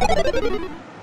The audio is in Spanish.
¡Gracias!